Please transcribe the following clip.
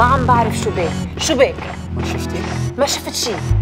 ما عم بعرف شو بك شو بك ما شفتي؟ ما شفت شي.